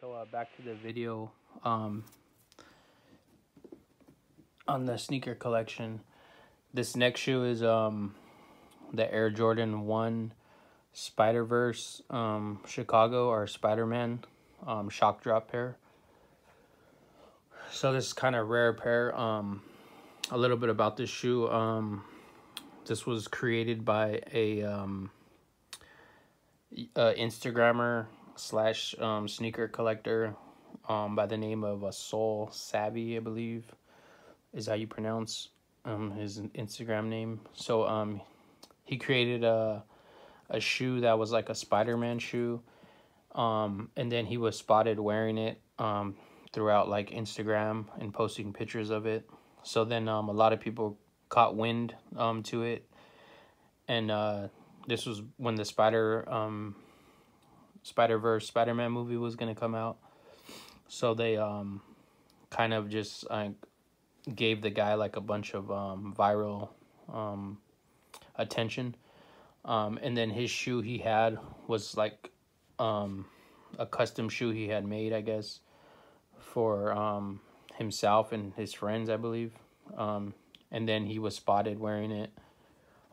So uh, back to the video um, on the sneaker collection. This next shoe is um, the Air Jordan 1 Spider-Verse um, Chicago or Spider-Man um, shock drop pair. So this is kind of rare pair. Um, a little bit about this shoe. Um, this was created by a, um, a Instagrammer slash um, sneaker collector um, by the name of a Soul Savvy, I believe, is how you pronounce um, his Instagram name. So um, he created a a shoe that was like a Spider-Man shoe, um, and then he was spotted wearing it um, throughout like Instagram and posting pictures of it. So then um, a lot of people caught wind um, to it, and uh, this was when the Spider um, Spider Verse Spider Man movie was gonna come out. So they um, kind of just like gave the guy like a bunch of um, viral um, attention. Um, and then his shoe he had was like um, a custom shoe he had made, I guess, for um, himself and his friends, I believe. Um, and then he was spotted wearing it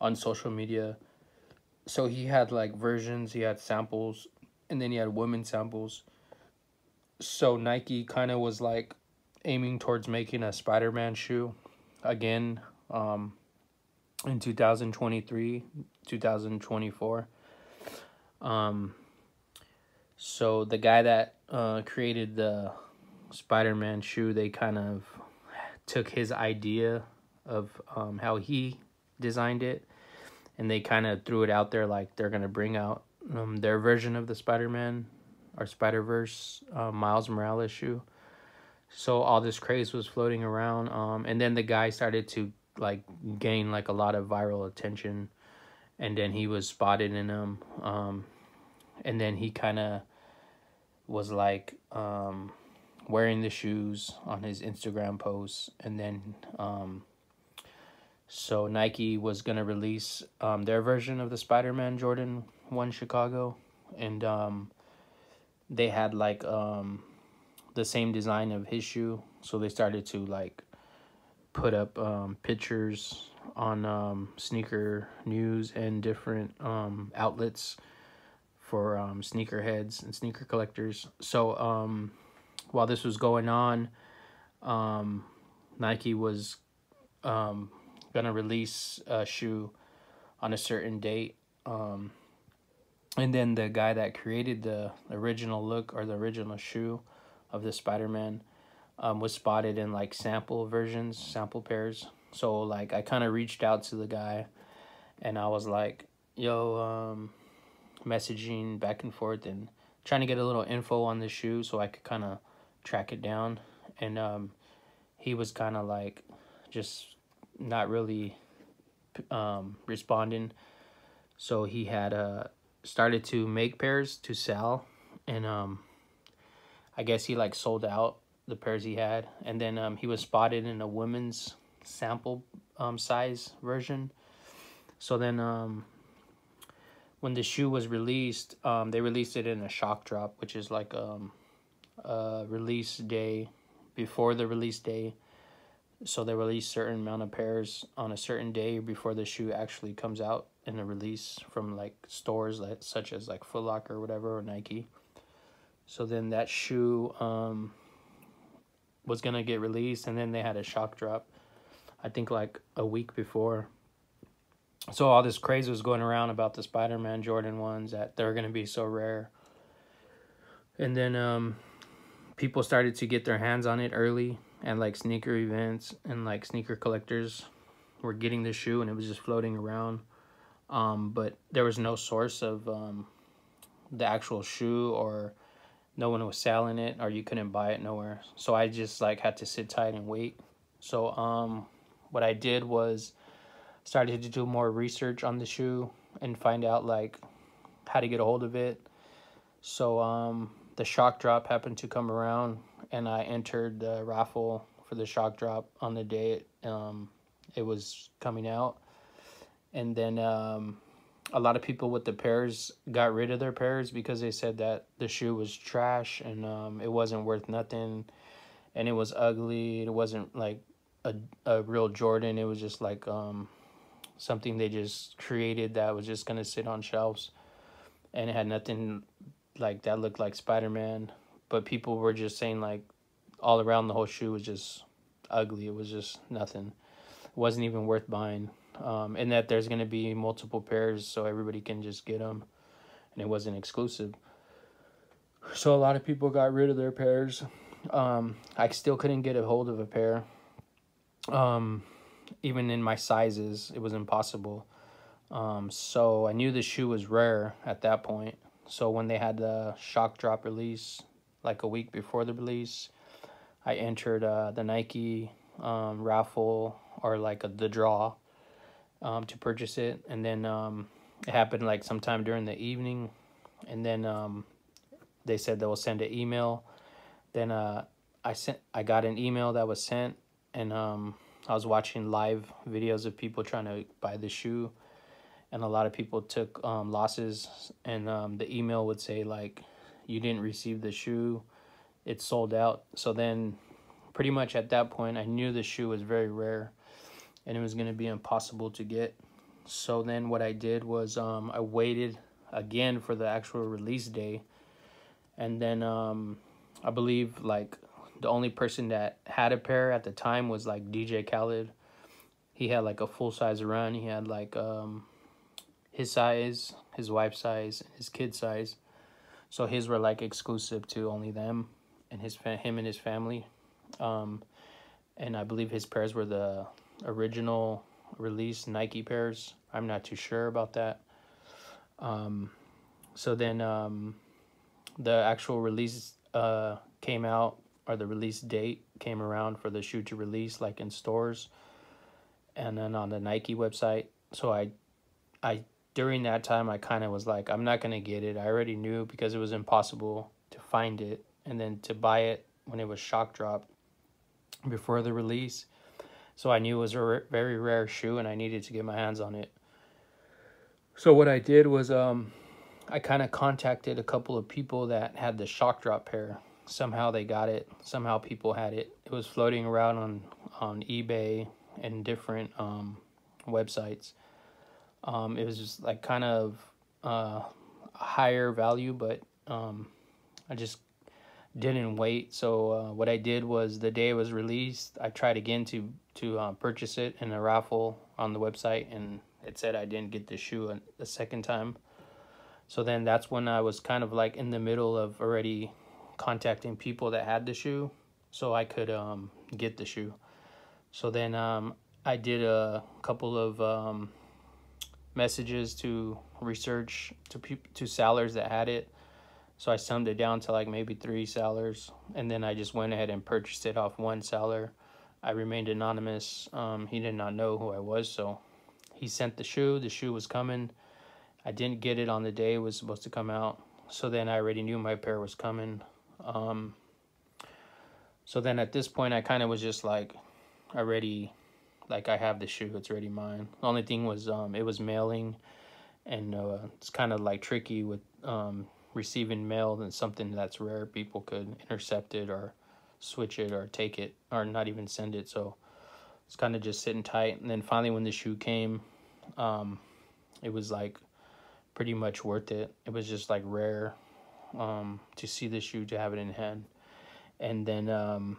on social media. So he had like versions, he had samples, and then he had women samples. So Nike kind of was like aiming towards making a Spider-Man shoe again um, in 2023, 2024. Um, so the guy that uh, created the Spider-Man shoe, they kind of took his idea of um, how he designed it and they kind of threw it out there like they're going to bring out um, their version of the Spider-Man or Spider-Verse uh, Miles Morales shoe. So all this craze was floating around um, and then the guy started to like gain like a lot of viral attention and then he was spotted in them um, and then he kind of was like um, wearing the shoes on his Instagram posts and then um, so Nike was gonna release um, their version of the Spider-Man Jordan One Chicago, and um, they had like um, the same design of his shoe. So they started to like put up um, pictures on um, sneaker news and different um, outlets for um, sneaker heads and sneaker collectors. So um, while this was going on, um, Nike was um, gonna release a shoe on a certain date. Um, and then the guy that created the original look or the original shoe of the Spider-Man um, was spotted in like sample versions, sample pairs. So like I kind of reached out to the guy and I was like, yo, um, messaging back and forth and trying to get a little info on the shoe so I could kind of track it down. And um, he was kind of like just not really um, responding. So he had uh, started to make pairs to sell. And um, I guess he like sold out the pairs he had. And then um, he was spotted in a women's sample um, size version. So then um, when the shoe was released, um, they released it in a shock drop, which is like um, a release day before the release day. So they release certain amount of pairs on a certain day before the shoe actually comes out in the release from like stores like such as like Foot Locker or whatever or Nike. So then that shoe um, was gonna get released, and then they had a shock drop. I think like a week before. So all this craze was going around about the Spider-Man Jordan ones that they're gonna be so rare. And then um, people started to get their hands on it early, and like sneaker events and like sneaker collectors were getting the shoe, and it was just floating around. Um, but there was no source of um, the actual shoe or no one was selling it or you couldn't buy it nowhere. So i just like had to sit tight and wait. So um what i did was started to do more research on the shoe and find out like how to get a hold of it. So um the shock drop happened to come around and i entered the raffle for the shock drop on the day it, um it was coming out and then um a lot of people with the pairs got rid of their pairs because they said that the shoe was trash and um, it wasn't worth nothing and it was ugly. It wasn't like a, a real Jordan. It was just like um, something they just created that was just going to sit on shelves and it had nothing like that looked like Spider-Man. But people were just saying like all around the whole shoe was just ugly. It was just nothing. It wasn't even worth buying um, and that there's going to be multiple pairs so everybody can just get them and it wasn't exclusive. So a lot of people got rid of their pairs. Um, i still couldn't get a hold of a pair. Um, even in my sizes it was impossible. Um, so i knew the shoe was rare at that point. So when they had the shock drop release like a week before the release i entered uh, the nike um, raffle or like a, the draw um, to purchase it, and then um, it happened like sometime during the evening, and then um, they said they will send an email. Then uh, I sent, I got an email that was sent, and um, I was watching live videos of people trying to buy the shoe, and a lot of people took um, losses, and um, the email would say like, you didn't receive the shoe, it's sold out. So then, pretty much at that point, I knew the shoe was very rare and it was going to be impossible to get. So then what I did was um, I waited again for the actual release day. And then um, I believe like the only person that had a pair at the time was like DJ Khaled. He had like a full size run. He had like um, his size, his wife's size, his kid's size. So his were like exclusive to only them and his him and his family. Um, and I believe his pairs were the original release Nike pairs. I'm not too sure about that. Um, so then um, the actual release uh, came out, or the release date came around for the shoe to release, like in stores, and then on the Nike website. So I, I during that time I kind of was like, I'm not gonna get it. I already knew because it was impossible to find it, and then to buy it when it was shock drop before the release so I knew it was a very rare shoe and I needed to get my hands on it. So what I did was um, I kind of contacted a couple of people that had the shock drop pair. Somehow they got it. Somehow people had it. It was floating around on, on eBay and different um, websites. Um, it was just like kind of uh, higher value, but um, I just didn't wait. So uh, what I did was the day it was released, I tried again to to um, purchase it in a raffle on the website, and it said I didn't get the shoe a, a second time. So then that's when I was kind of like in the middle of already contacting people that had the shoe, so I could um, get the shoe. So then um, I did a couple of um, messages to research to to sellers that had it so I summed it down to like maybe three sellers, and then I just went ahead and purchased it off one seller. I remained anonymous. Um, he did not know who I was, so he sent the shoe. The shoe was coming. I didn't get it on the day it was supposed to come out, so then I already knew my pair was coming. Um, so then at this point, I kind of was just like, already, like I have the shoe. It's already mine. The only thing was, um, it was mailing, and uh, it's kind of like tricky with um receiving mail than something that's rare. People could intercept it or switch it or take it or not even send it. So it's kind of just sitting tight. And then finally, when the shoe came, um, it was like pretty much worth it. It was just like rare um, to see the shoe to have it in hand. And then um,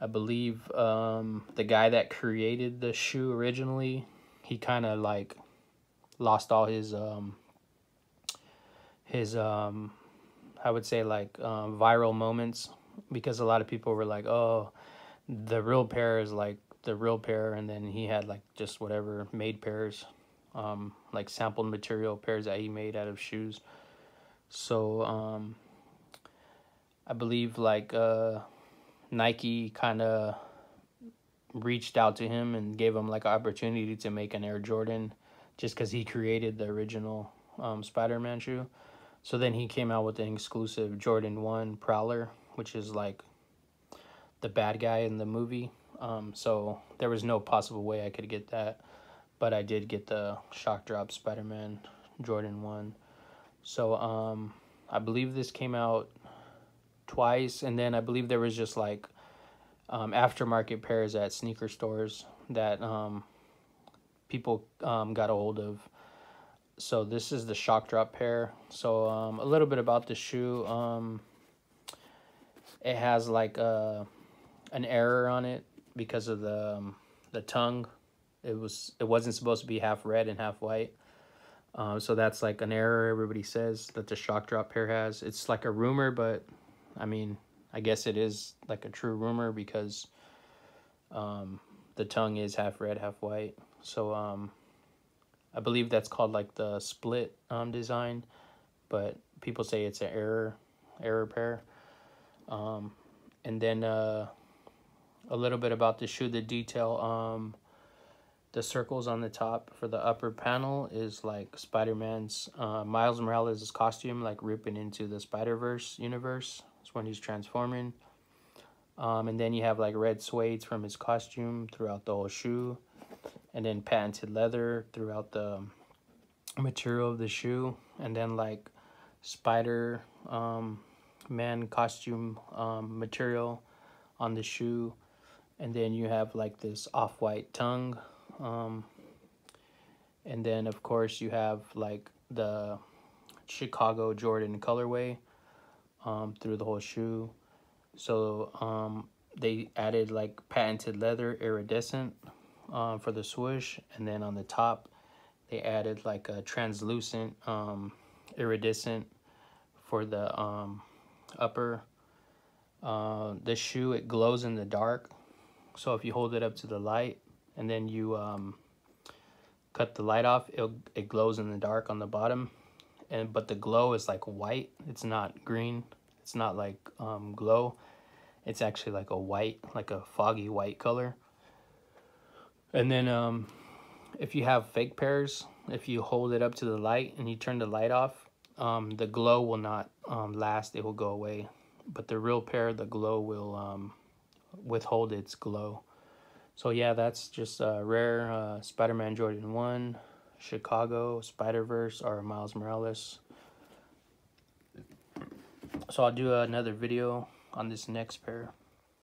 I believe um, the guy that created the shoe originally, he kind of like lost all his um, his um I would say like um, viral moments because a lot of people were like, "Oh, the real pair is like the real pair," and then he had like just whatever made pairs, um, like sampled material pairs that he made out of shoes. So um, I believe like uh, Nike kind of reached out to him and gave him like an opportunity to make an Air Jordan, just because he created the original um, Spider Man shoe. So then he came out with an exclusive Jordan 1 Prowler, which is like the bad guy in the movie. Um, so there was no possible way I could get that. but I did get the Shock Drop Spider-Man Jordan 1. So um, I believe this came out twice, and then I believe there was just like um, aftermarket pairs at sneaker stores that um, people um, got a hold of. So this is the shock drop pair. So um, a little bit about the shoe. Um, it has like a, uh, an error on it because of the um, the tongue. It was it wasn't supposed to be half red and half white. Uh, so that's like an error everybody says that the shock drop pair has. It's like a rumor, but I mean, I guess it is like a true rumor because um, the tongue is half red, half white. So um, I believe that's called like the split um, design, but people say it's an error, error pair. Um, and then uh, a little bit about the shoe, the detail. Um, the circles on the top for the upper panel is like Spider-Man's, uh, Miles Morales' costume, like ripping into the Spider-Verse universe. It's when he's transforming. Um, and then you have like red suede from his costume throughout the whole shoe. And then patented leather throughout the material of the shoe. And then like spider um, man costume um, material on the shoe. And then you have like this off-white tongue um, and then of course you have like the Chicago Jordan colorway um, through the whole shoe. So um, they added like patented leather iridescent uh, for the swoosh. And then on the top, they added like a translucent um, iridescent for the um, upper. Uh, the shoe, it glows in the dark. So if you hold it up to the light, and then you um, cut the light off, it it glows in the dark on the bottom, and but the glow is like white. It's not green. It's not like um, glow. It's actually like a white, like a foggy white color. And then um, if you have fake pairs, if you hold it up to the light and you turn the light off, um, the glow will not um, last. It will go away. But the real pair, the glow will um, withhold its glow. So yeah, that's just a rare uh, Spider-Man Jordan 1, Chicago, Spider-Verse, or Miles Morales. So I'll do another video on this next pair.